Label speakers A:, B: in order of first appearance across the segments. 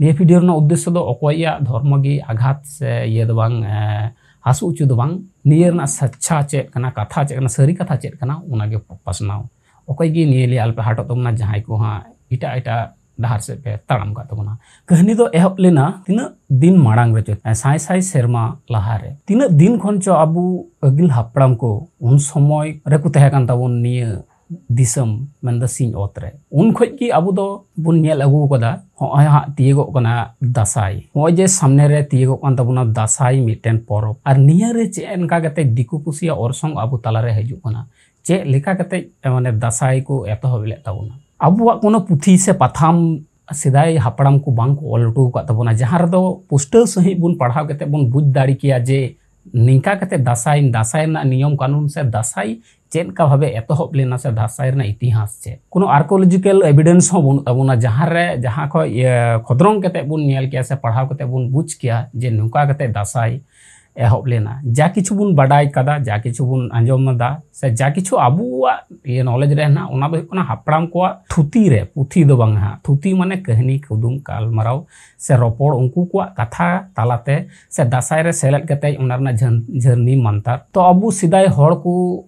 A: ᱱᱤᱭᱟᱹ ᱵᱷᱤᱰᱤᱭᱳ ᱨᱮᱱᱟᱜ ᱩᱫᱽᱫᱮᱥᱥᱚ ᱫᱚ ᱚᱠᱚᱭᱟᱜ ᱫᱷᱚᱨᱢᱚ ᱜᱮ ᱟᱜᱷᱟᱛ ᱥᱮ ᱤᱭᱟᱹ ᱫᱚ ᱵᱟᱝ ᱦᱟᱹᱥᱩ ᱦᱚᱪᱚ ᱫᱚ ᱵᱟᱝ ᱱᱤᱭᱟᱹ ᱨᱮᱱᱟᱜ ᱥᱟᱪᱪᱷᱟ ᱪᱮᱫ ᱠᱟᱱᱟ ᱠᱟᱛᱷᱟ ᱪᱮᱫ ᱠᱟᱱᱟ ᱥᱟᱹᱨᱤ ᱠᱟᱛᱷᱟ ᱪᱮᱫ ᱠᱟᱱᱟ ᱚᱱᱟᱜᱮ ᱯᱟᱥᱱᱟᱣ ᱚᱠᱚᱭ ᱜᱮ ᱱᱤᱭᱟᱹ ᱞᱟᱹᱭ ᱟᱞᱯᱮ ᱦᱟᱴᱚᱜ ᱛᱟᱵᱚᱱᱟ ᱡᱟᱦᱟᱸᱭ ᱠᱚ ᱦᱟᱸᱜ ᱮᱴᱟᱜ ᱮᱴᱟᱜ ᱰᱟᱦᱟᱨ ᱥᱮᱫ ᱯᱮ ᱛᱟᱲᱟᱢ ᱠᱟᱜ ᱛᱟᱵᱚᱱᱟ ᱠᱟᱹᱦᱱᱤ ᱫᱚ ᱮᱦᱚᱵ ᱞᱮᱱᱟ ᱛᱤᱱᱟᱹᱜ ᱫᱤᱱ ᱢᱟᱲᱟᱝ ᱨᱮᱪᱚ ᱥᱟᱭ ᱥᱟᱭ ᱥᱮᱨᱢᱟ ᱞᱟᱦᱟᱨᱮ ᱛᱤᱱᱟᱹᱜ ᱫᱤᱱ ᱠᱷᱚᱱ ᱪᱚ ᱟᱵᱚ ᱟᱹᱜᱤᱞ ᱦᱟᱯᱲᱟᱢ ᱠᱚ ᱩᱱ ᱥᱚᱢᱚᱭ ᱨᱮᱠᱚ ᱛᱟᱦᱮᱸ ᱠᱟᱱ ᱛᱟᱵᱚᱱ ᱱᱤᱭᱟᱹ दिसम मन सिंह ओतरे उन की अबु दो बुन नेल अगु कदा होय हा तियगो कना दासाई होय जे सामने रे तियगो कान ताबना दासाई मिटेन परब और निया रे चे गते दिकु पुसिया ओरसंग अबु तला रे हजु कना चे लेका गते माने दासाई को एतो हबले ताबना अबुआ कोनो पुथी से पथाम सेदाई हापड़ाम को बांग को का तबना जहाँ रदो पोस्टर सही बुन पढ़ाव कते बुन बुझ दाड़ी किया जे निंका कते दासाई दासाई नियम कानून से दासाई चेका भावे एतहब लेना से दासाई इतिहास चे को आर्कोलॉजिकल एविडेंस हो जहाँ जहाँ जहाँ बन बुन से पढ़ाव बन बुझ किया जे नुका दासाई एहब लेना। जा किछु बुन जा कि बन आंजम दा, से जा किछु अबुआ ये नॉलेज रे ना ओना दो कोना हापड़ाम को थुती रे पुथी दो बंग हा। थुती माने कहनी कुदुम काल मराव से रोपड़ उनको को कथा तालाते, से दासाई रे सेलेट कते तो अबु सिदाय हड़ को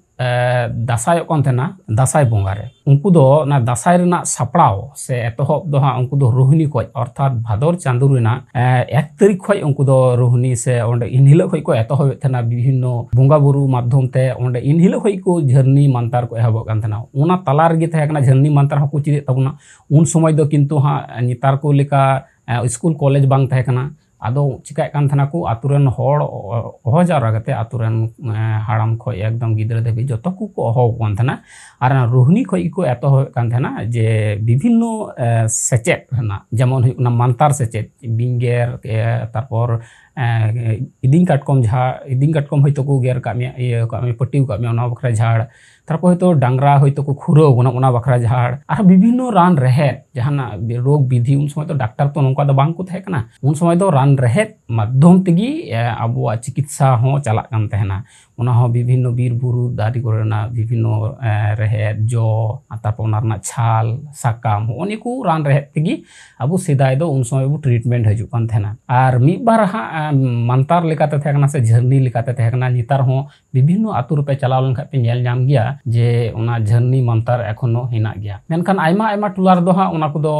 A: दासायोग कन थेना दासाई बोंगा रे उनको ना रेना सापड़ाव से एतहब दो हाँ उनको रोहिणी खज अर्थात भादर चांदो एक तारीख खज उनको रोहिणी से इन हिलो खज को एतहब थेना विभिन्न बोंगा बुरु माध्यम ओंडे इन हिलो खज को झरनी मंतार को एहब कान थेना झरनी मंतार हको चिदे तबना उन समय दो किंतु हाँ नितार को स्कूल कॉलेज बांग ᱟᱫᱚ ᱪᱤᱠᱟᱹᱜ ᱠᱟᱱ ᱛᱟᱦᱮᱱᱟ ᱠᱚ ᱟᱛᱳ ᱨᱮᱱ ᱦᱚᱲ ᱦᱚᱦᱚ ᱡᱟᱣᱨᱟ ᱠᱟᱛᱮ ᱟᱛᱳ ᱨᱮᱱ ᱦᱟᱲᱟᱢ ᱠᱷᱚᱡ ᱮᱠᱫᱚᱢ ᱜᱤᱫᱽᱨᱟᱹ ᱫᱷᱟᱹᱵᱤᱡ ᱡᱚᱛᱚ ᱠᱚ ᱦᱚᱦᱚ ᱠᱟᱱ ᱛᱟᱦᱮᱱᱟ ᱟᱨ ᱨᱳᱦᱱᱤ ᱠᱷᱚᱡ ᱜᱮᱠᱚ ᱮᱛᱚᱦᱚᱵ ᱠᱟᱱ ᱛᱟᱦᱮᱱᱟ ᱡᱮ ᱵᱤᱵᱷᱤᱱᱱᱚ ᱥᱮᱪᱮᱫ ᱨᱮᱱᱟᱜ ᱡᱮᱢᱚᱱ ᱦᱩᱭᱩᱜ ᱠᱟᱱᱟ ᱢᱟᱱᱛᱟᱨ ᱥᱮᱪᱮᱫ ᱵᱤᱝᱜᱮᱨ ᱛᱟᱨᱯᱚᱨ ᱤᱫᱤᱧ ᱠᱟᱴᱠᱚᱢ ᱡᱟᱦᱟᱸ ᱤᱫᱤᱧ ᱠᱟᱴᱠᱚᱢ ᱦᱚᱭᱛᱚ ᱠᱚ ᱜᱮᱨ ᱠᱟᱜ ᱢᱮᱭᱟ ᱤᱭᱟᱹ ᱠᱟᱜ ᱢᱮ ᱯᱟᱹᱴᱤᱣ ᱠᱟᱜ ᱢᱮᱭᱟ ᱚᱱᱟ ᱵᱟᱠᱷᱨᱟ ᱡᱷᱟᱲ ᱛᱟᱨᱯᱚᱨ ᱦᱚᱭᱛᱚ ᱰᱟᱝᱨᱟ ᱦᱚᱭᱛᱚ ᱠᱚ ᱠᱷᱩᱨᱟᱹᱣ ᱵᱚᱱᱟ ᱚᱱᱟ ᱵᱟᱠᱷᱨᱟ ᱡᱷᱟᱲ ᱟᱨ ᱵᱤᱵᱷᱤᱱᱱᱚ ᱨᱟᱱ ᱨᱮᱦᱮᱫ ᱡᱟᱦᱟᱱᱟᱜ ᱨᱳᱜᱽ ᱵᱤᱫᱷᱤ ᱩᱱ ᱥᱚᱢᱚᱭ ᱫᱚ ᱰᱟᱠᱛᱟᱨ ᱛᱚ ᱱᱚᱝᱠᱟ ᱫᱚ ᱵᱟᱝ ᱠᱚ ᱛᱟᱦᱮᱸ ᱠᱟᱱᱟ ᱩᱱ ᱥᱚᱢᱚᱭ ᱫᱚ ᱨᱟᱱ ᱨᱮᱦᱮᱫ ᱢᱟᱫᱽᱫᱷᱚᱢ ᱛᱮᱜᱮ ᱟᱵᱚᱣᱟᱜ ᱪᱤᱠᱤᱛᱥᱟ ᱦᱚᱸ ᱪᱟᱞᱟᱜ ᱠᱟᱱ ᱛᱟᱦᱮᱱᱟ ᱚᱱᱟᱦᱚᱸ ᱵᱤᱵᱷᱤᱱᱱᱚ ᱵᱤᱨ ᱵᱩᱨᱩ ᱫᱟᱨᱮ ᱠᱚᱨᱮᱱᱟᱜ ᱵᱤᱵᱷᱤᱱᱱᱚ ᱨᱮᱦᱮᱫ ᱡᱚ ᱛᱟᱨᱯᱚᱨ ᱚᱱᱟ ᱨᱮᱱᱟᱜ ᱪᱷᱟᱞ ᱥᱟᱠᱟᱢ ᱦᱚᱸᱜᱼᱚ ᱱᱤᱠᱩ ᱨᱟᱱ ᱨᱮᱦᱮᱫ ᱛᱮᱜᱮ ᱟᱵᱚ ᱥᱮᱫᱟᱭ ᱫᱚ ᱩᱱ ᱥᱚᱢᱚᱭ ᱵᱚ ᱴᱨᱤᱴᱢᱮᱱᱴ ᱦᱤᱡᱩᱜ ᱠᱟᱱ ᱛᱟᱦᱮᱱᱟ ᱟᱨ ᱢᱤᱫ ᱵᱟᱨ ᱦᱟᱸᱜ ᱢᱟᱱᱛᱟᱨ ᱞᱮᱠᱟᱛᱮ ᱛᱟᱦᱮᱸ ᱠᱟᱱᱟ ᱥᱮ ᱡᱷᱟᱨᱱᱤ ᱞᱮᱠᱟᱛᱮ ᱛᱟᱦᱮᱸ ᱠᱟᱱᱟ ᱱᱮᱛᱟᱨ ᱦᱚᱸ ᱵᱤᱵᱷᱤᱱᱱᱚ ᱟᱛᱳ ᱨᱮᱯᱮ ᱪᱟᱞᱟᱣ ᱞᱮᱱᱠᱷᱟᱱ ᱯᱮ ᱧᱮᱞ ᱧᱟᱢ ᱜᱮᱭᱟ ᱡᱮ ᱚᱱᱟ ᱡᱷᱟᱨᱱᱤ ᱢᱟᱱᱛᱟᱨ ᱮᱠᱷᱚᱱᱚ ᱦᱮᱱᱟᱜ ᱜᱮᱭᱟ ᱢᱮᱱᱠᱷᱟᱱ ᱟᱭᱢᱟ ᱟᱭᱢᱟ ᱴᱚᱞᱟ ᱨᱮᱫᱚ ᱦᱟᱸᱜ ᱚᱱᱟ ᱠᱚᱫᱚ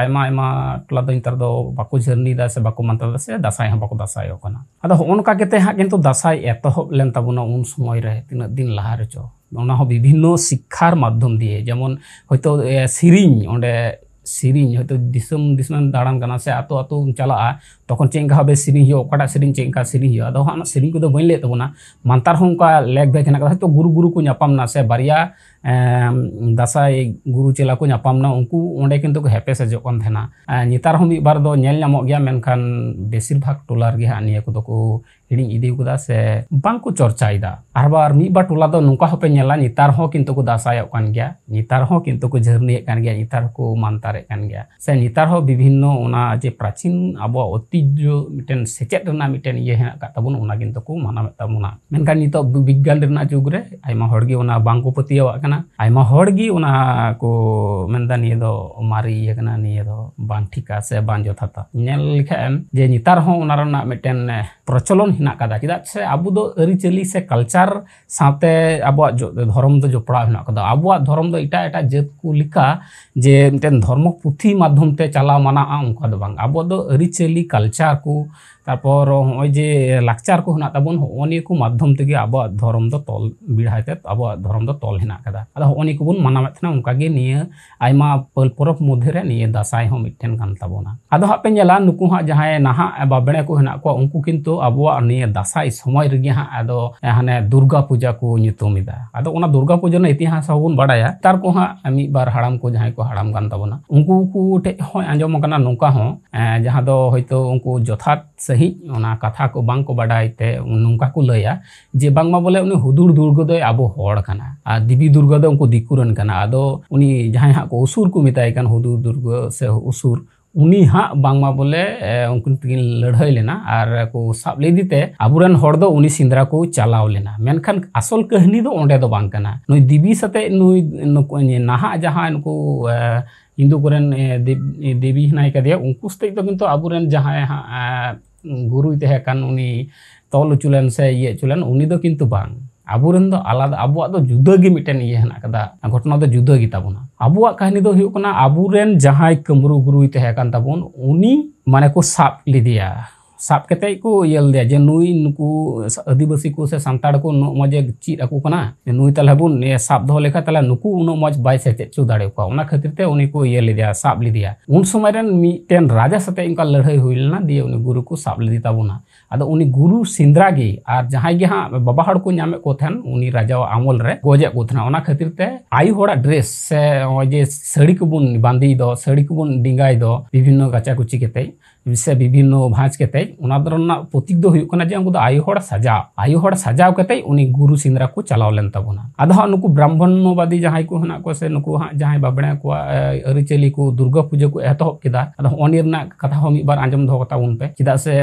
A: ᱟᱭᱢᱟ ᱟᱭᱢᱟ ᱴᱚᱞᱟ ᱫᱚ ᱱᱮᱛᱟᱨ ᱫᱚ ᱵᱟᱠᱚ ᱡᱷᱟᱨᱱᱤᱭᱮᱫᱟ ᱥᱮ ᱵᱟᱠᱚ ᱢᱟᱱᱛᱟᱨ ᱫᱟ ᱥᱮ ᱫᱟᱸᱥᱟᱭ ᱦᱚᱸ ᱵᱟᱠᱚ ᱫᱟᱸᱥᱟᱭᱚᱜ ᱠᱟᱱᱟ ᱟᱫᱚ ᱦᱚᱸᱜᱼᱚ ᱱᱚᱝᱠᱟ ᱠᱟᱛᱮ ᱦᱟᱸᱜ ᱠᱤᱱᱛᱩ ᱫᱟᱸᱥᱟᱭ ᱮᱛᱚᱦᱚᱵ ᱞᱮᱱ ᱠᱟᱱ ᱛᱟᱵᱚᱱᱟ ᱩᱱ ᱥᱚᱢᱚᱭ ᱨᱮ ᱛᱤᱱᱟᱹᱜ ᱫᱤᱱ ᱞᱟᱦᱟ ᱨᱮᱪᱚ ᱚᱱᱟ ᱦᱚᱸ ᱵᱤᱵᱷᱤᱱᱱᱚ ᱥᱤᱠᱠᱷᱟᱨ ᱢᱟᱫᱽᱫᱷᱚᱢ ᱫᱤᱭᱮ ᱡᱮᱢᱚᱱ ᱦᱚᱭᱛᱳ ᱥᱮᱨᱮᱧ ᱚᱸᱰᱮ ᱥᱮᱨᱮᱧ ᱦᱚᱭᱛᱳ ᱫᱤᱥᱚᱢ ᱫᱤᱥᱚᱢ ᱫᱟᱬᱟᱱ ᱠᱟᱱᱟ ᱥᱮ ᱟᱛᱳ ᱟᱛᱳᱢ ᱪᱟᱞᱟᱜᱼᱟ तक चेक भावे सेरिंग हो अकाटा सेरिंग चेक सेरिंग हो अदो हाँ हम सेरिंग को बन ले मानतार लेग बैक ना तो गुरु गुरु को नापामना से बारे दासाई गुरु चेला को नापामना उनको ओंडे किंतु हेपे सजो कन थेना नितार हो मिबार दो नेल नामो गया मेनखान को तो हिड़ी इदी को से बांको चर्चाइदा आर बार मिबार टोला दो नुका होपे नितार को दासाई नितार को झरनी नितार को मानतारे से नितार विभिन्न जे प्राचीन अब अति सेचेटना ये हेकाबन को माना नित विज्ञान जुगरे बाको पतियाना मारी ये से बा जथाता नल जे नितार प्रचलन हे चेदा से अब आरिचाली से कलचार अब धर्म जोपड़ा अब धर्म एट एट जत को लेकर जे मिट्टन धर्म पुथी माध्यम से चला माना उनका अब आरिचाली कलचार चाकू ᱛᱟᱯᱚᱨ ᱦᱚᱸᱜᱼᱚᱭ ᱡᱮ ᱞᱟᱠᱪᱟᱨ ᱠᱚ ᱦᱮᱱᱟᱜ ᱛᱟᱵᱚᱱ ᱦᱚᱸᱜᱼᱚ ᱱᱤᱭᱟᱹ ᱠᱚ ᱢᱟᱫᱽᱫᱷᱚᱢ ᱛᱮᱜᱮ ᱟᱵᱚᱣᱟᱜ ᱫᱷᱚᱨᱚᱢ ᱫᱚ ᱛᱚᱞ ᱵᱤᱲᱦᱟᱭᱛᱮ ᱟᱵᱚᱣᱟᱜ ᱫᱷᱚᱨᱚᱢ ᱫᱚ ᱛᱚᱞ ᱦᱮᱱᱟᱜ ᱟᱠᱟᱫᱟ ᱟᱫᱚ ᱦᱚᱸᱜᱼᱚ ᱱᱤᱭᱟᱹ ᱠᱚᱵᱚᱱ ᱢᱟᱱᱟᱣᱮᱫ ᱛᱟᱦᱮᱱᱟ ᱚᱱᱠᱟᱜᱮ ᱱᱤᱭᱟᱹ ᱟᱭᱢᱟ ᱯᱟᱹᱞ ᱯᱚᱨᱚᱵᱽ ᱢᱚᱫᱽᱫᱷᱮᱨᱮ ᱱᱤᱭᱟᱹ ᱫᱟᱸᱥᱟᱭ ᱦᱚᱸ ᱢᱤᱫᱴᱮᱱ ᱠᱟᱱ ᱛᱟᱵᱚᱱᱟ ᱟᱫᱚ ᱦᱟᱸᱜ ᱯᱮ ᱧᱮᱞᱟ ᱱᱩᱠᱩ ᱦᱟᱸᱜ ᱡᱟᱦᱟᱸᱭ ᱱᱟᱦᱟᱜ ᱵᱟᱵᱲᱮ ᱠᱚ ᱦᱮᱱᱟᱜ ᱠᱚᱣᱟ ᱩᱱᱠᱩ ᱠᱤᱱᱛᱩ ᱟᱵᱚᱣᱟᱜ ᱱᱤᱭᱟᱹ ᱫᱟᱸᱥᱟᱭ ᱥᱚᱢᱚᱭ ᱨᱮᱜᱮ ᱦᱟᱸᱜ ᱟᱫᱚ ᱦᱟᱱᱮ ᱫᱩᱨᱜᱟ ᱯᱩᱡᱟ ᱠᱚ ᱧᱩᱛᱩᱢ ᱮᱫᱟ ᱟᱫᱚ ᱚᱱᱟ ᱫᱩᱨᱜᱟ ᱯᱩᱡᱟ ᱨᱮᱱᱟᱜ ᱤᱛᱤᱦᱟᱥ ᱦᱚᱸᱵᱚᱱ ᱵᱟᱰᱟᱭᱟ ᱛᱟᱨ ᱠᱚ ᱦᱟᱸᱜ ᱢᱤᱫ ᱵᱟᱨ ᱦᱟᱲᱟᱢ ᱠᱚ ᱡᱟᱦᱟᱸᱭ ᱠᱚ ᱦᱟᱲᱟᱢ ᱠᱟᱱ ᱛᱟᱵᱚᱱᱟ ᱩᱱᱠᱩ ᱠᱚ ᱴᱷᱮᱡ ᱦᱚᱸ ᱟᱸᱡᱚᱢ ᱟᱠᱟᱱᱟ ᱱᱚᱝᱠᱟ ᱦᱚᱸ ᱡᱟᱦᱟᱸ ᱫᱚ ᱦᱳᱭᱛᱳ ᱩᱱᱠᱩ ᱡᱚᱛᱷᱟᱛ ᱥᱟᱺᱦᱤᱡ ᱚᱱᱟ ᱠᱟᱛᱷᱟ ᱠᱚ ᱵᱟᱝ ᱠᱚ ᱵᱟᱰᱟᱭ ᱛᱮ ᱱᱚᱝᱠᱟ ᱠᱚ ᱞᱟᱹᱭᱟ ᱡᱮ ᱵᱟᱝᱢᱟ ᱵᱚᱞᱮ ᱩᱱᱤ ᱦᱩᱫᱩᱲ ᱫᱩᱨᱜᱟᱹ ᱫᱚᱭ ᱟᱵᱚ ᱦᱚᱲ ᱠᱟᱱᱟ ᱟᱨ ᱫᱮᱵᱤ ᱫᱩᱨᱜᱟᱹ ᱫᱚ ᱩᱱᱠᱩ ᱫᱤᱠᱩ ᱨᱮᱱ ᱠᱟᱱᱟ ᱟᱫᱚ ᱩᱱᱤ ᱡᱟᱦᱟᱸᱭ ᱦᱟᱸᱜ ᱠᱚ ᱩᱥᱩᱨ ᱠᱚ ᱢᱮᱛᱟᱭ ᱠᱟᱱ ᱦᱩᱫᱩᱲ ᱫᱩᱨᱜᱟᱹ ᱥᱮ ᱩᱥᱩᱨ उनी हाँ बांगमा बोले उनकिन तकिन लड़ाई लेना और को साब लेदीते अबुरन हर दो उनी सिंद्रा को चलाव लेना मेनखान असल कहानी दो ओंडे दो बांग कना नुई दिबी सते नुई नाहा जहां इनको हिंदू कोरेन देवी हनाय कदिया उनको सतेज दो किंतु अबुरेन जहां guru itu ya kan uni tol culen saya iya culen uni itu kintu bang. Abu rendo alat abu itu judo gitu miten iya nak kata. Nah, Anggota itu judo gitu abu na abu aku ini tuh hiukna abu ren jahai kemuru guru itu ya kan tabun. Uni mana ku sap lidia sab kete ku yel dia je nui nuku adibasi ku se santar ku no moje chi aku kana nui tal habun ne sab do lekha tala nuku uno moj bai se che chu dare ko ona khatir te uni ku yel dia sab li dia un somay ren mi ten raja sate inka ladhai huil na dia uni guru ku sab li tabuna ᱟᱫᱚ ᱩᱱᱤ ᱜᱩᱨᱩ ᱥᱤᱸᱫᱽᱨᱟ ᱜᱮ ᱟᱨ ᱡᱟᱦᱟᱸᱭ ᱜᱮ ᱦᱟᱸᱜ ᱵᱟᱵᱟ ᱦᱚᱲ ᱠᱚ ᱧᱟᱢᱮᱫ ᱠᱚ ᱛᱟᱦᱮᱱ ᱩᱱᱤ ᱨᱟᱡᱟᱣᱟᱜ ᱟᱢᱚᱞ ᱨᱮ ᱜᱚᱡᱮᱫ ᱠᱚ ᱛᱟᱦᱮᱱᱟ ᱚᱱᱟ ᱠᱷᱟᱹᱛᱤᱨ ᱛᱮ ᱟᱭᱩ ᱦᱚᱲᱟᱜ ᱰᱨᱮᱥ ᱥᱮ ᱱᱚᱜᱼᱚᱭ ᱡᱮ ᱥᱟᱹᱲᱤ ᱠᱚᱵᱚᱱ ᱵᱟᱸᱫᱮᱭ ᱫᱚ ᱥᱟᱹᱲᱤ ᱠᱚᱵᱚᱱ ᱰᱮᱸᱜᱟᱭ ᱫᱚ ᱵᱤᱵᱷᱤᱱᱱᱚ ᱜᱟᱪᱟ ᱠᱩᱪি ᱠᱟᱛᱮᱫ से विभिन्न भाज के प्रतीक जे आयोह साजाव आयोह साजाव के गुरु सिंद्रा को चलावलेन तबना अद्कु ब्राह्मणवादी जहाँ को हाँ से नुक हाँ बाबड़े को आरीचाली को दुर्गा पूजा को एहब के कथा हम बार आज़म पे चेदा से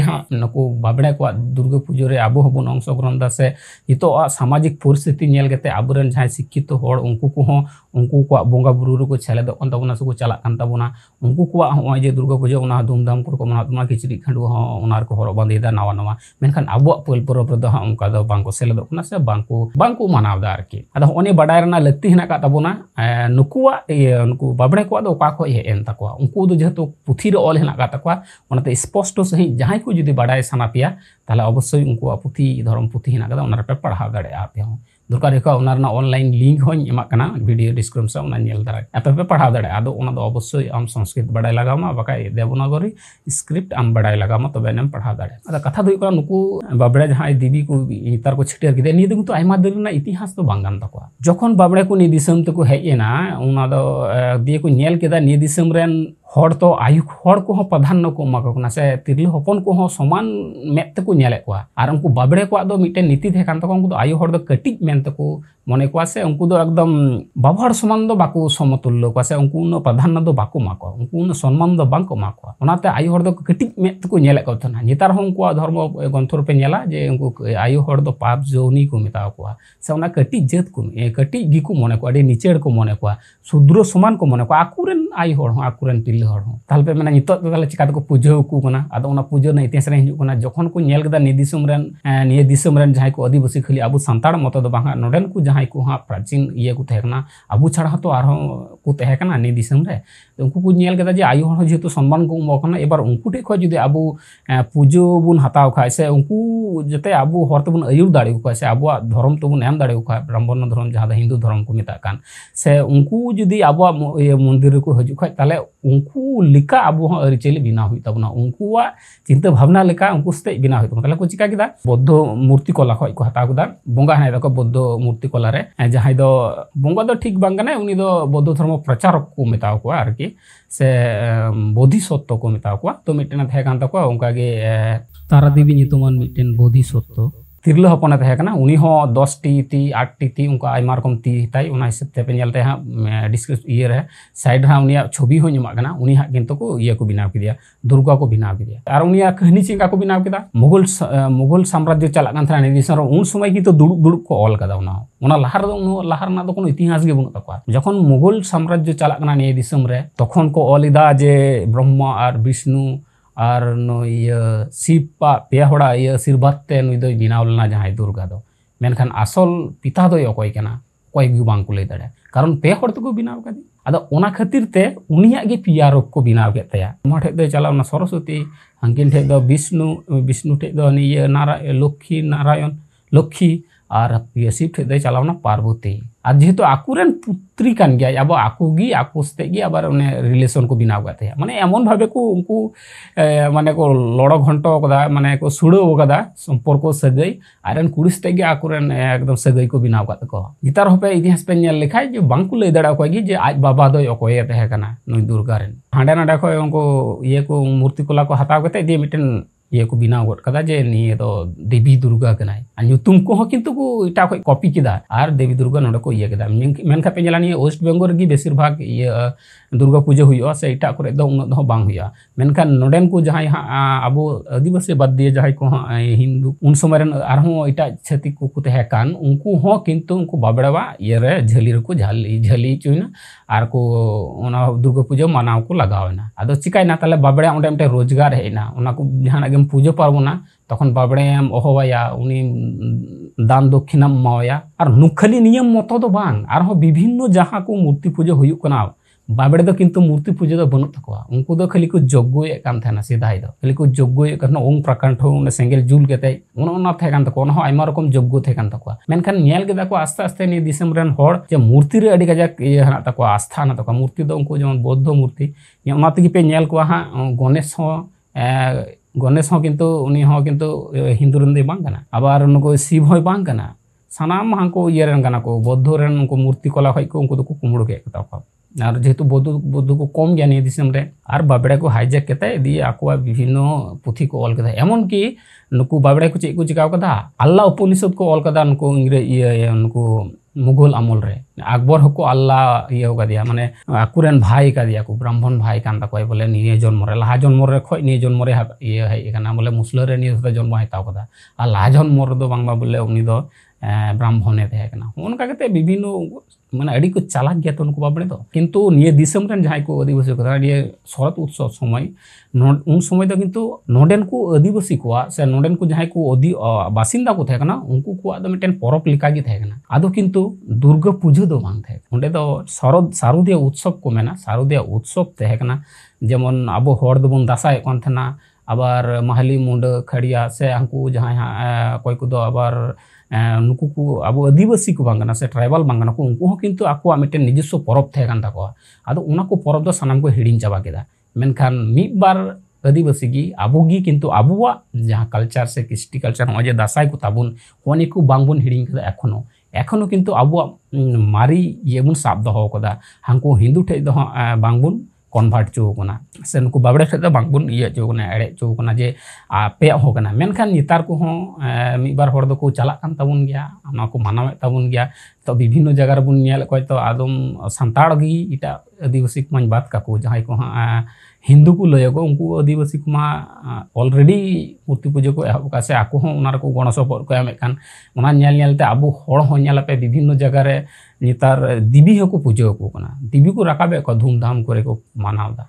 A: हाँ नुक बाबड़े को दुर्गा पूजा रे अब हम अंश ग्रहण दा से नित सामाजिक परिस्थिति अब शिक्षित हम उनको उनको को बंगा बुरु को सेलेदों से चलाना उनको को हमें जे दुर्गा पूजा धूमधाम को मना किचरी खांडू को हर नवा नवा मेखान अब पल पर्व उनका सेलेदों से बाको मनावदा आरकि बड़ा लगती है तबना नुकुआ बाबड़े को हेन उनको पुथी ऑल है स्पष्ट सही जहाँ को जुदी बड़ा साना पे तेल अवश्य उनको पुथी धर्म पुथी पे पढ़ा दापे दुर्गा रेखा ऑनलाइन लिंक हमें भिडियो डिस्क्रिपन दपे पढ़ा दें अवश्य आम संस्कृत बड़ा लगा बाखा देवनगरी स्क्रिप्ट आम बड़ा लगा तब तो पढ़ा दें कथा दुई बाबड़े जहाँ दीबी को नितर को छिटर कि निम्मा दिन इतिहास तो बांगान तक जो बाबड़े को हेना दिए को निल ᱦᱚᱲ ᱛᱚ ᱟᱭᱩ ᱦᱚᱲ ᱠᱚᱦᱚᱸ ᱯᱨᱟᱫᱷᱟᱱᱱᱚ ᱠᱚ ᱮᱢᱟ ᱠᱚ ᱠᱟᱱᱟ ᱥᱮ ᱛᱤᱨᱞᱟᱹ ᱦᱚᱯᱚᱱ ᱠᱚᱦᱚᱸ ᱥᱚᱢᱟᱱ ᱢᱮᱫ ᱛᱮᱠᱚ ᱧᱮᱞᱮᱫ ᱠᱚᱣᱟ ᱟᱨ ᱩᱱᱠᱩ ᱵᱟᱵᱲᱮ ᱠᱚᱣᱟᱜ ᱫᱚ ᱢᱤᱫᱴᱮᱱ ᱱᱤᱛᱤ ᱛᱟᱦᱮᱸ ᱠᱟᱱ ᱛᱟᱠᱚᱣᱟ ᱩᱱᱠᱩ ᱫᱚ ᱟᱭᱩ ᱦᱚᱲ ᱫᱚ ᱠᱟᱹᱴᱤᱡ ᱢᱮᱱ ᱛᱮᱠᱚ ᱢᱚᱱᱮ ᱠᱚᱣᱟ ᱥᱮ ᱩᱱᱠᱩ ᱫᱚ ᱮᱠᱫᱚᱢ ᱵᱟᱵᱟ ᱦᱚᱲ ᱥᱚᱢᱟᱱ ᱫᱚ ᱵᱟᱠᱚ ᱥᱚᱢᱚᱛᱩᱞᱞᱚ ᱠᱚᱣᱟ ᱥᱮ ᱩᱱᱠᱩ ᱩᱱᱟᱹᱜ ᱯᱨᱟᱫᱷᱟᱱᱱᱚ ᱫᱚ ᱵᱟᱠᱚ ᱮᱢᱟ ᱠᱚᱣᱟ ᱩᱱᱠᱩ ᱩᱱᱟᱹᱜ ᱥᱚᱱᱢᱟᱱ ᱫᱚ ᱵᱟᱝᱠᱚ ᱮᱢᱟ ᱠᱚᱣᱟ ᱚᱱᱟᱛᱮ ᱟᱭᱩ ᱦᱚᱲ ᱫᱚ ᱠᱟᱹᱴᱤᱡ ᱢᱮᱫ ᱛᱮᱠᱚ ᱧᱮᱞᱮᱫ ᱠᱚ ᱛᱟᱦᱮᱱᱟ ᱱᱮᱛᱟᱨ ᱦᱚᱸ ᱩᱱᱠᱩᱣᱟᱜ ᱫᱷᱚᱨᱢᱚ ᱜᱨᱚᱱᱛᱷᱚ ᱨᱮᱯᱮ ᱧᱮᱞᱟ ᱡᱮ ᱩᱱᱠᱩ ᱟᱭᱩ ᱦᱚᱲ ᱫᱚ ᱯᱟᱯ ᱡᱚᱣᱱᱤ ᱠᱚ ᱢᱮᱛᱟ ᱠᱚᱣᱟ ᱥᱮ ᱚᱱᱟ ᱠᱟᱹᱴᱤᱡ ᱡᱟᱹᱛ ᱠᱚ ᱠᱟᱹᱴᱤᱡ ᱜᱮᱠᱚ ᱢᱚᱱᱮ ᱠᱚᱣᱟ ᱟᱹᱰᱤ ᱱᱤᱪᱟᱹᱲ ᱠᱚ ᱢᱚᱱᱮ ᱠᱚᱣᱟ ᱥᱩᱫᱨᱚ ᱥᱚᱢᱟᱱ ᱠᱚ ᱢᱚᱱᱮ ᱠᱚᱣᱟ ᱟᱠᱚᱨᱮᱱ ᱟᱭᱩ ᱦᱚᱲ ᱦᱚᱸ ᱟᱠᱚᱨᱮᱱ ᱛᱤᱨᱞᱟᱹ ᱦᱚᱲ ᱦᱚᱸ ᱛᱟᱦᱞᱮ ᱯᱮ ᱢᱮᱱᱟ ᱱᱤᱛᱚᱜ ᱫᱚ ᱛᱟᱦᱞᱮ ᱪᱤᱠᱟ ᱛᱮᱠᱚ ᱯᱩᱡᱟᱹ ᱟᱠᱚ ᱠᱟᱱᱟ ᱟᱫᱚ ᱚᱱᱟ ᱯᱩᱡᱟᱹ ᱨᱮᱱᱟᱜ ᱤᱛᱤᱦᱟᱥ ᱨᱮ ᱦᱤᱡᱩᱜ ᱠᱟᱱᱟ ᱡᱚᱠᱷᱚᱱ ᱠᱚ ᱧᱮᱞ ᱠᱮᱫᱟ ᱱᱤᱭᱟᱹ ᱫᱤᱥᱚᱢ ᱨᱮᱱ ᱱᱤᱭᱟᱹ ᱫᱤᱥᱚᱢ ᱨᱮᱱ ᱡᱟᱦᱟᱸᱭ ᱠᱚ ᱟᱹᱫᱤᱵᱟᱹᱥᱤ ᱠᱷᱟᱹᱞᱤ ᱟᱵᱚ ᱥᱟᱱᱛᱟᱲ ᱢᱚᱛᱚ ᱫᱚ ᱵᱟᱝ ᱱᱚᱰᱮᱱ ᱠᱚ ᱡᱟᱦᱟᱸᱭ ᱠᱚ ᱦᱟᱸᱜ ᱯᱨᱟᱪীᱱ ᱤᱭᱟᱹ ᱠᱚ ᱛᱟᱦᱮᱸ ᱠᱟᱱᱟ ᱟᱵᱚ ᱪᱷᱟᱲᱟ ᱦᱚᱸᱛᱚ ᱟᱨᱦᱚᱸ ᱠᱚ ᱛᱟᱦᱮᱸ ᱠᱟᱱᱟ ᱱᱤᱭᱟᱹ ᱫᱤᱥᱚᱢ ᱨᱮ ᱩᱱᱠᱩ ᱠᱚ ᱧᱮᱞ ᱠᱮᱫᱟ ᱡᱮ ᱟᱭᱩ ᱦᱚᱲ ᱦᱚᱸ ᱡᱮᱦᱮᱛु ᱥᱚᱱᱢᱟᱱ ᱠᱚ ᱮᱢᱚᱜ ᱠᱟᱱᱟ ᱮᱵᱟᱨ ᱩᱱᱠᱩ ᱴᱷᱮᱡ ᱠᱷᱚᱡ ᱡᱩᱫᱤ ᱟᱵᱚ ᱯᱩᱡᱟᱹ ᱵᱚᱱ ᱦᱟᱛᱟᱣ ᱠᱷᱟᱡ ᱥᱮ ᱩᱱᱠᱩ ᱡᱟᱛᱮ ᱟᱵᱚ ᱦᱚᱲ ᱛᱮᱵᱚᱱ ᱟᱹᱭᱩᱨ ᱫᱟᱲᱮ ᱠᱚᱣᱟ ᱥᱮ ᱟᱵᱚᱣᱟᱜ ᱫᱷᱚᱨᱚᱢ ᱛᱮᱵᱚᱱ ᱮᱢ ᱫᱟᱲᱮ ᱠᱚᱣᱟ ᱵᱨᱟᱦᱢᱚᱱ ᱫᱷᱚᱨᱚᱢ ᱡᱟᱦᱟᱸ ᱫᱚ ᱦᱤᱱᱫᱩ ᱫᱷᱚᱨᱚᱢ ᱠᱚ ᱢᱮᱛᱟᱜ ᱠᱟᱱ ᱥᱮ ᱩᱱᱠᱩ ᱡᱩᱫᱤ ᱟᱵᱚᱣᱟᱜ ᱢᱚᱱᱫᱤᱨ ᱨᱮᱠᱚ ᱦᱤᱡᱩᱜ ᱠᱷᱟᱡ ᱛᱟᱦᱞᱮ ᱩᱱᱠᱩ ᱞᱮᱠᱟ ᱟᱵᱚ ᱦᱚᱸ ᱟᱹᱨᱤᱪᱟᱹᱞᱤ ᱵᱮᱱᱟᱣ ᱦᱩᱭᱩᱜ ᱛᱟᱵᱚᱱᱟ ᱩᱱᱠᱩᱣᱟᱜ ᱪᱤᱱᱛᱟᱹ ᱵᱷᱟᱵᱱᱟ ᱞᱮᱠᱟ ᱩᱱᱠᱩ ᱥᱛᱮ ᱵᱮᱱᱟᱣ ᱦᱩᱭᱩᱜ ᱛᱟᱵᱚᱱᱟ ᱛᱟᱦᱞᱮ ᱠᱚ ᱪᱤᱠᱟ ᱠᱮᱫᱟ ᱵᱚᱫᱽᱫᱷᱚ ᱢᱩᱨᱛᱤ ᱠᱚᱞᱟ ᱠᱷᱚᱡ ᱠᱚ ᱦᱟᱛᱟᱣ ᱠᱮᱫᱟ ᱵᱚᱸᱜᱟ ᱦᱮᱱᱟᱭ ᱫᱟᱠᱚ ᱵᱚᱫᱽᱫᱷᱚ ᱢᱩᱨᱛᱤ ᱠᱚᱞᱟ ᱨᱮ ᱡᱟᱦᱟᱸᱭ ᱫᱚ ᱵᱚᱸᱜᱟ ᱫᱚ ᱴᱷᱤᱠ ᱵᱟᱝ ᱠᱟᱱᱟᱭ ᱩᱱᱤ ᱫᱚ ᱵᱚᱫᱽᱫᱷᱚ ᱫᱷᱚᱨᱢᱚ ᱯᱨᱚᱪᱟᱨᱚᱠ ᱠᱚ ᱢᱮᱛᱟᱣ ᱠᱚᱣᱟ ᱟᱨᱠᱤ ᱥᱮ ᱵᱳᱫᱷᱤᱥᱚᱛᱛᱚ ᱠᱚ ᱢᱮᱛᱟᱣ ᱠᱚᱣᱟ ᱛᱚ ᱢᱤᱫᱴᱮᱱ ᱛᱟᱦᱮᱸ ᱠᱟᱱ ᱛᱟᱠᱚᱣᱟ ᱚᱱᱠᱟᱜᱮ ᱛᱟᱨᱟᱫᱮᱵᱤ ᱧᱩᱛᱩᱢᱟᱱ ᱢᱤᱫᱴᱮᱱ ᱵᱳᱫᱷᱤᱥᱚᱛᱛᱚ तिरल हपन उनी दस टी, ती, आठ टी, ती, उनका आयमा रकम ती हिताई उना हिसाब से पे नलते हाँ डिस्क ये रहे, साइड हाँ उनिया छवि हो ᱧᱟᱢᱟᱜ उनी हाँ गिनतो को ये को बनाव किया, दुर्गा को बनाव किया। और उनिया कहानी चिंका को बनाव किया मुगल मुगल साम्राज्य चला उन समय की तो दुड़ुब दुड़ुब को ऑल उना उना लहार दो लहार ना दो कोनो इतिहास गे बनुत तकवा जखन मुगल साम्राज्य दिसम को जे ब्रह्मा और विष्णु और ᱤᱭᱟᱹ ᱥᱤᱵᱟᱜ ᱯᱮᱭᱟ ᱦᱚᱲᱟᱜ ᱤᱭᱟᱹ ᱟᱥᱤᱨᱵᱟᱫ ᱛᱮ ᱱᱩᱭ ᱫᱚᱭ ᱵᱮᱱᱟᱣ ᱞᱮᱱᱟ ᱡᱟᱦᱟᱸᱭ ᱫᱩᱨᱜᱟ ᱫᱚ ᱢᱮᱱᱠᱷᱟᱱ ᱟᱥᱚᱞ ᱯᱤᱛᱟ ᱫᱚᱭ ᱚᱠᱚᱭ ᱠᱟᱱᱟ ᱚᱠᱚᱭ ᱜᱮ ᱵᱟᱝ ᱠᱚ ᱞᱟᱹᱭ ᱫᱟᱲᱮᱭᱟᱜᱼᱟ ᱠᱟᱨᱚᱱ ᱯᱮ ᱦᱚᱲ ᱛᱮᱠᱚ ᱵᱮᱱᱟᱣ ᱠᱟᱫᱮ ᱟᱫᱚ ᱚᱱᱟ ᱠᱷᱟᱹᱛᱤᱨ ᱛᱮ ᱩᱱᱤᱭᱟᱜ ᱜᱮ ᱯᱮᱭᱟ ᱨᱳᱜᱽ ᱠᱚ ᱵᱮᱱᱟᱣ ᱠᱮᱫ ᱛᱟᱭᱟ ᱱᱚᱣᱟ ᱴᱷᱮᱡ ᱫᱚᱭ ᱪᱟᱞᱟᱣᱱᱟ ᱥᱚᱨᱚᱥᱚᱛᱤ ᱦᱟᱝᱠᱤᱱ ᱴᱷᱮᱡ ᱫᱚ ᱵᱤᱥᱱᱩ ᱵᱤᱥᱱᱩ ᱴᱷᱮᱡ ᱫᱚ ᱤᱭᱟᱹ ᱱᱟᱨᱟ ᱞᱚᱠᱠᱷᱤ ᱱᱟᱨᱟᱭᱚᱱ ᱞᱚᱠᱠᱷᱤ और पीएससी ठे चलावना पार्वती। और जेहतु तो आकुरे पुत्री कान गया, अब आकुगी आकु अब रिलेशन को बनाव करते हैं एम भाव को उनको मानने को लड़ घंटो मैंने को सुड़ा सम्पर्क सगै आर कुड़ी सतेग आकुरे एकदम को बनाव कर नितार हपे इतिहास पे लेखा जो बाकू लै दी जे आज बाबा दुर्गा हाँ ना उनको, ये को मूर्ति कोला को हत्या करते मिट्टी ये को बिना गट कदा जे नहीं तो देवी दुर्गा कनाय आ नुतुम को हो किंतु को इटा को कॉपी किदा आर देवी दुर्गा नडे को ये कदा मेनखा पे जला नहीं वेस्ट बंगाल रे बेसिर भाग ये दुर्गा पूजा हुई से इटा को दो उन दो बांग हुआ मेनखा नडेन को जहाँ हाँ अब आदिवासी बाद दिए जहाँ को हिंदू उन समय रन आर हो इटा छति को को तह कान उनको हो किंतु उनको बाबड़ावा ये रे झली रे को झाली झली चुना आर को दुर्गा पूजा मनाव को लगावना आदो चिकायना तले बाबड़ा ओंडे रोज़गार है ना उनको जहाँ गेम पूजा पारबोना तखन बाबड़े अहवाया उनी दान दक्षिणाम एमाया और नुखाली नियम मतो दो बांग और विभिन्न जहाँ को मूर्ति पूजा हुयुकना बाबड़े दो किंतु मूर्ति पूजा दो बनु तकवा उनको दो खाली को जोग्गोए कान थाना सिधाई दो खाली को जोग्गोए करना ओम प्रकांठ उन सेंगेल जुल केते उन उन थे कान तको उन आयमा रकम जोग्गो थे कान तकवा मेनखान नेल केदा को आस्ते आस्ते नि दिसम रेन होड़ जे मूर्ति रे अडी गजा ये हना तको आस्था ना तको मूर्ति दो उनको जेमन बौद्ध मूर्ति ये उना तगी पे नेल को हा गणेश हो गणेश हो हो किंतु, हिंदू रन दे बांग कना आबार उनको शिव हो हांको ये रेन कना को, बौद्ध रेन उनको मूर्ति कला खै को, उनको दो कुमुड़ के और जेहेतु बौद्ध बौद्ध को कम रे। और बाबड़े को हाईजैक केते दिए आकुआ विभिन्न पुथी को कदा। एमन की बाबड़े को चेक को चिकाव अल्लाह उपनिषद को ऑल कदा नुकु इंग्रे, ये नुकु मुगल अमल रे अकबर हको अल्लाह ये होगा दिया माने अकुरेन भाई का दिया को ब्राह्मण भाई कान तको बोले निये जन्म रे लाहा जन्म रे खय निये जन्म रे ये है कना बोले मुसला रे निये जन्म हाताव कदा आ लाहा जन्म रे दो ब्राह्मणे तहे कना उनका कते विभिन्न माने अड़ी को चालाक गया तो उनको बाबड़े दो किंतु निये दिसम को आदिवासी शरत उत्सव समय उन समय दो किंतु को आदिवासी को से को जहाँ को अदि बासिंदा को थे कना उनको को मिटेन परब लिका गे थे कना आदो किंतु दुर्गा पूजा दो बांग दो शरद सारुदिया उत्सव को मेना सारुदिया उत्सव थे कना जेमन अब हर दो बन दासाय आबार माहली मुंड खड़िया से हमको जहाँ कोई को आबार नुकु को अब आदिवासी को बांगना से, ट्राइबल बांगना को, उनको किंतु आको मिट्टन निजस्व परब थे तको आदो उना को परब दो सानाम को हिडिन चाबा केदा मेनखान मिद बार आदिवासी की, आबो किंतु आबुआ, जहाँ कल्चर से कृष्टि कल्चर हो दासाई को ताबुन होनी को बांगबुन हिडिन केदा एखोनो। एखोनो किंतु आबुआ मारी ये बुन साब दो कदा हांको हिंदू ठे दो बांगबुन कन्भार्ट चुना से नुक बाबड़े ठे बांगबुन ये चुना एड़े चुना जे पे होना मेनखान नेतार को बार हर दो चला गया को मानवे गया तो विभिन्न जगह बुन नेल को तो आदम सानताड़ गी इटा आदिवासी को बात काको जहाँ को हिंदू को लयगो उनको आदिवासी को अलरेडी मूर्ति पूजा को एहब से आको को गण सपोर्ट को एमेकान अब हड़े विभिन्न जगह रे, नेतार दिबी को पूजा को दिबी को रकाबे को धूमधाम करे को मानावदा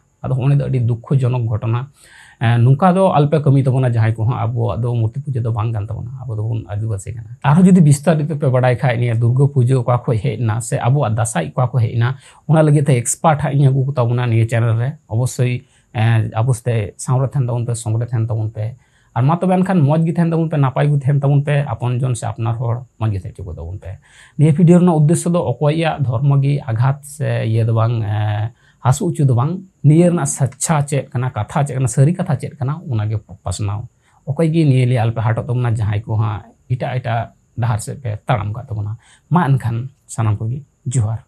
A: नुका दो अल्पे कमी तबना जहाँ को अब मूर्ति पूजा तबना अब आदिवासी गाना आरो जुदी विस्तारित पे खाय निया दुर्गा पूजा हेना से अब दासाई का को ते एक्सपर्ट हा तबना निये चैनल रे अवश्य अबस्ते सावरे थन तबन पे संगरे तबन पे और तबन पे नापाय गु थन तबन पे अपन जन से अपनार होड़ मज गी थन चुको तबन पे ना उद्देश्य दो अकोया धर्म गी आघात से ये हासु उचु ना सच्चा चेकना कथा चेक सारी कथा चेकना पासनाव निये ले अल्पे हाटो तबना जहाँ को हाँ इटा इटा डहार सब पे ताड़म का तबना मा को गी जोहार